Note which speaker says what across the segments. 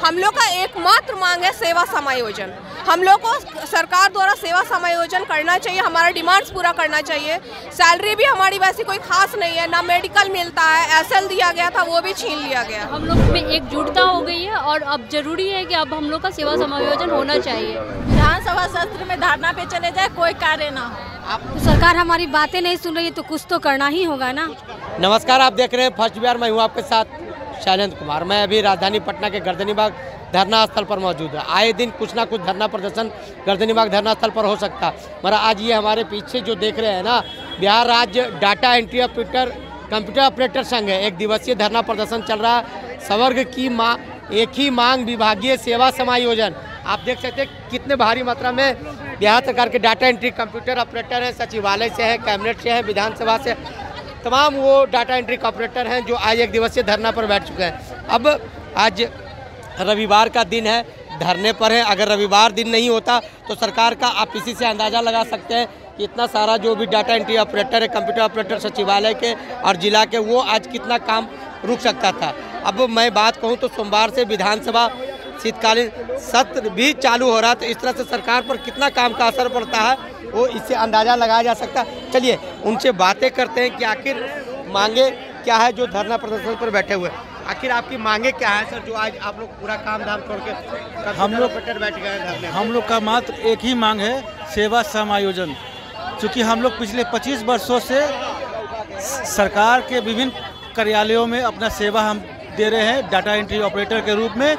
Speaker 1: हम लोग का एकमात्र मांग है सेवा समायोजन। हम लोग को सरकार द्वारा सेवा समायोजन करना चाहिए हमारा डिमांड्स पूरा करना चाहिए। सैलरी भी हमारी वैसी कोई खास नहीं है ना मेडिकल मिलता है एसएल दिया गया था वो भी छीन लिया गया।
Speaker 2: हम लोग में एकजुटता हो गई है और अब ज़रूरी है कि अब हम लोग का सेवा समायोजन होना चाहिए।
Speaker 3: विधानसभा सत्र में धरना पे चले जाए कोई कार्य ना हो।
Speaker 4: तो सरकार हमारी बातें नहीं सुन रही है तो कुछ तो करना ही होगा ना।
Speaker 5: नमस्कार आप देख रहे हैं फ़र्स्ट बिहार मैं हूँ आपके साथ। शैलेंद्र कुमार। मैं अभी राजधानी पटना के गर्दनी बाग धरना स्थल पर मौजूद है। आए दिन कुछ ना कुछ धरना प्रदर्शन गर्दनी बाग धरना स्थल पर हो सकता। मगर आज ये हमारे पीछे जो देख रहे हैं ना, बिहार राज्य data entry operator computer operator संघ है। एक दिवसीय धरना प्रदर्शन चल रहा है। सवर्ग की माँ, एक ही मांग, विभागीय सेवा समायोजन। आप देख सकते हैं कितने भारी मात्रा में बिहार सरकार के डाटा एंट्री, कंप्यूटर ऑपरेटर हैं, सचिवालय से है, कैबिनेट से है, विधानसभा से तमाम वो डाटा एंट्री ऑपरेटर हैं जो आज एक दिवसीय धरना पर बैठ चुके हैं। अब आज रविवार का दिन है, धरने पर है। अगर रविवार दिन नहीं होता तो सरकार का आप इसी से अंदाज़ा लगा सकते हैं कि इतना सारा जो भी डाटा एंट्री ऑपरेटर है कंप्यूटर ऑपरेटर सचिवालय के और जिला के, वो आज कितना काम रुक सकता था। अब मैं बात कहूँ तो सोमवार से विधानसभा शीतकालीन सत्र भी चालू हो रहा है तो इस तरह से सरकार पर कितना काम का असर पड़ता है वो इससे अंदाज़ा लगाया जा सकता है। चलिए उनसे बातें करते हैं कि आखिर मांगे क्या है जो धरना प्रदर्शन पर बैठे हुए आखिर आपकी मांगे क्या है सर जो आज आप लोग पूरा काम धाम छोड़ के
Speaker 6: हम लोग-
Speaker 5: बैठ गए
Speaker 6: हम लोग का मात्र एक ही मांग है सेवा समायोजन। चूँकि हम लोग पिछले 25 वर्षों से सरकार के विभिन्न कार्यालयों में अपना सेवा हम दे रहे हैं डाटा एंट्री ऑपरेटर के रूप में।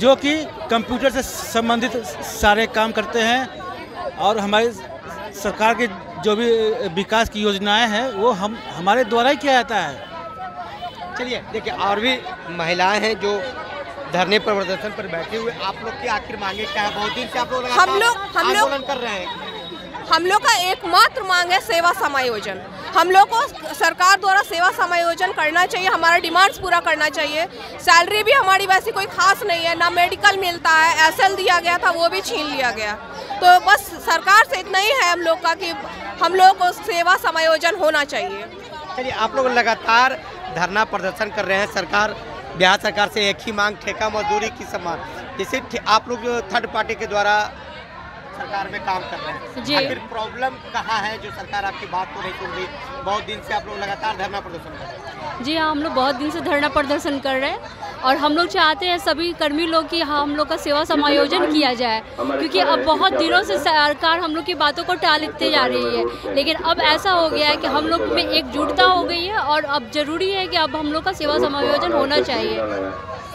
Speaker 6: जो कि कंप्यूटर से संबंधित सारे काम करते हैं और हमारी सरकार के जो भी विकास की योजनाएँ हैं वो हम हमारे द्वारा ही किया जाता है।
Speaker 5: चलिए देखिए और भी महिलाएँ हैं जो धरने पर प्रदर्शन पर बैठे हुए आप लोग की आखिर मांगे क्या है? बहुत दिन से आप लोग
Speaker 1: हम लोग- हम लोग-
Speaker 5: आंदोलन कर रहे हैं।
Speaker 1: हम लोग का एकमात्र मांग है सेवा समायोजन। हम लोग को सरकार द्वारा सेवा समायोजन करना चाहिए, हमारा डिमांड्स पूरा करना चाहिए। सैलरी भी हमारी वैसी कोई खास नहीं है, ना मेडिकल मिलता है, एसएल दिया गया था, वो भी छीन लिया गया। तो बस सरकार से इतना ही है हम लोग का कि हम लोग को सेवा समायोजन होना चाहिए।
Speaker 5: चलिए, आप लोग लगातार धरना प्रदर्शन कर रहे हैं, सरकार, बिहार सरकार से एक ही मांग, ठेका, मजदूरी की समान जैसे आप लोग थर्ड पार्टी के द्वारा सरकार में काम कर रहे हैं।
Speaker 2: जी।
Speaker 5: आखिर प्रॉब्लम कहाँ है जो सरकार आपकी बात को नहीं सुन रही बहुत दिन से आप लोग लगातार धरना प्रदर्शन कर रहे हैं।
Speaker 2: जी हाँ हम लोग बहुत दिन से धरना प्रदर्शन कर रहे हैं। और हम लोग चाहते हैं सभी कर्मी लोग की हाँ, हम लोग का सेवा समायोजन किया जाए क्योंकि अब बहुत दिनों से सरकार हम लोग की बातों को टालते जा रही है। लेकिन अब ऐसा हो गया है कि हम लोग में एकजुटता हो गई है और अब ज़रूरी है कि अब हम लोग का सेवा समायोजन होना चाहिए।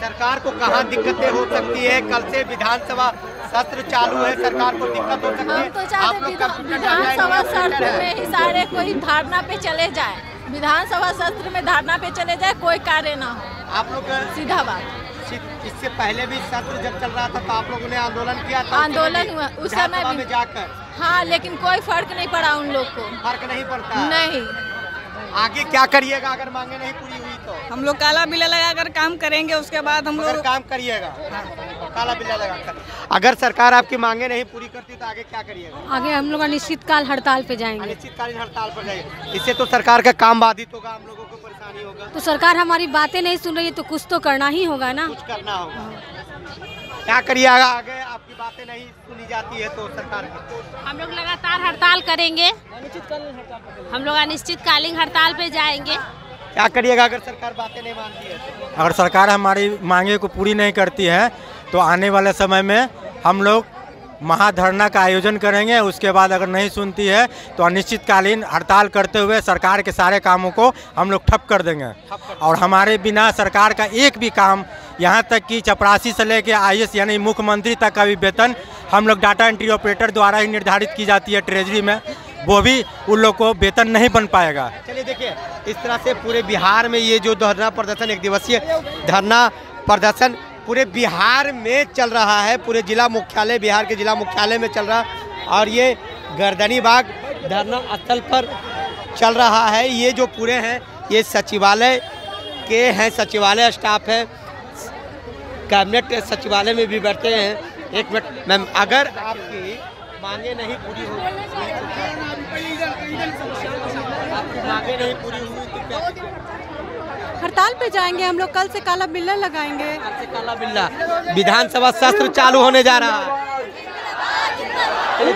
Speaker 5: सरकार को कहाँ दिक्कतें हो सकती है? कल से विधानसभा सत्र चालू है सरकार को दिक्कत हो सकती
Speaker 3: हम
Speaker 5: है?
Speaker 3: तो चाहते विधानसभा सत्र में
Speaker 5: हैं।
Speaker 3: सारे कोई धरना पे चले जाए। विधानसभा सत्र में धरना पे चले जाए कोई कार्य ना हो।
Speaker 5: आप लोग
Speaker 3: सीधा बात
Speaker 5: इससे पहले भी सत्र जब चल रहा था तो आप लोगों ने आंदोलन किया था?
Speaker 3: आंदोलन हुआ, उस समय भी।
Speaker 5: जाकर?
Speaker 3: हाँ लेकिन कोई फ़र्क नहीं पड़ा उन लोग को।
Speaker 5: फ़र्क नहीं पड़ता?
Speaker 3: नहीं।
Speaker 5: आगे क्या करिएगा अगर मांगे नहीं पूरी हुई तो?
Speaker 7: हम लोग काला बिल्ला लगाकर काम करेंगे उसके बाद हम लोग
Speaker 5: काम करिएगा। काला बिल्ला लगाकर अगर सरकार आपकी मांगे नहीं पूरी करती तो आगे क्या करिएगा?
Speaker 4: आगे हम लोग अनिश्चितकाल हड़ताल पे जाएँगे।
Speaker 5: अनिश्चितकालीन हड़ताल पर जाइए इससे तो सरकार का काम बाधित होगा हम लोगों।
Speaker 4: तो सरकार हमारी बातें नहीं सुन रही है तो कुछ तो करना ही होगा ना।
Speaker 5: कुछ करना होगा। क्या करिएगा? आगे आपकी बातें नहीं सुनी जाती है तो सरकार की।
Speaker 8: हम लोग लगातार हड़ताल करेंगे। हम लोग अनिश्चितकालीन हड़ताल पे जाएँगे।
Speaker 5: क्या करिएगा अगर सरकार बातें नहीं मानती है तो?
Speaker 9: अगर सरकार हमारी मांगे को पूरी नहीं करती है तो आने वाले समय में हम लोग महाधरना का आयोजन करेंगे उसके बाद अगर नहीं सुनती है तो अनिश्चितकालीन हड़ताल करते हुए सरकार के सारे कामों को हम लोग ठप कर देंगे। और हमारे बिना सरकार का एक भी काम यहाँ तक कि चपरासी से लेके आई यानी मुख्यमंत्री तक का भी वेतन हम लोग डाटा एंट्री ऑपरेटर द्वारा ही निर्धारित की जाती है ट्रेजरी में वो भी उन लोग को वेतन नहीं बन पाएगा।
Speaker 5: चलिए देखिए इस तरह से पूरे बिहार में ये जो धरना प्रदर्शन एक दिवसीय धरना प्रदर्शन पूरे बिहार में चल रहा है, पूरे जिला मुख्यालय, बिहार के जिला मुख्यालय में चल रहा और ये गर्दनी बाग धरना स्थल पर चल रहा है। ये जो पूरे हैं, ये सचिवालय के हैं, सचिवालय स्टाफ है, कैबिनेट सचिवालय में भी बैठे हैं। एक मिनट, मैम, अगर आपकी मांगे नहीं पूरी हो आपकी मांगे नहीं पूरी हुई तो क्या?
Speaker 10: हड़ताल पे जाएँगे हम लोग, कल से काला बिल्ला लगाएँगे।
Speaker 5: कल से काला बिल्ला। विधानसभा सत्र चालू होने जा रहा है।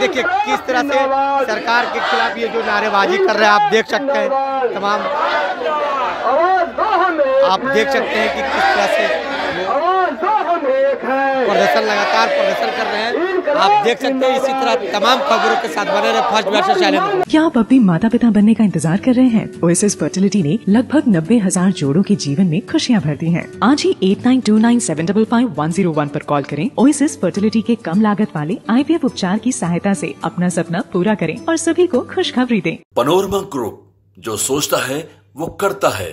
Speaker 5: देखिए, किस तरह से सरकार के खिलाफ ये जो नारेबाजी कर रहे हैं, आप देख सकते हैं, तमाम आप देख सकते हैं कि किस तरह से प्रदर्शन लगातार प्रदर्शन कर रहे हैं। आप देख सकते हैं इसी तरह तमाम खबरों के साथ बने रहे फ़र्स्ट वर्ष शैलेंद्र
Speaker 11: क्या आप अपने माता पिता बनने का इंतज़ार कर रहे हैं? ओएसएस फर्टिलिटी ने लगभग नब्बे हज़ार जोड़ों के जीवन में खुशियाँ भर दी है। आज ही eight nine two nine seven double five one zero one आरोप कॉल करें। ओएसएस फर्टिलिटी के कम लागत वाले आईवीएफ उपचार की सहायता से अपना सपना पूरा करें और सभी को खुशखबरी दें।
Speaker 12: पनोरमा ग्रुप जो सोचता है वो करता है।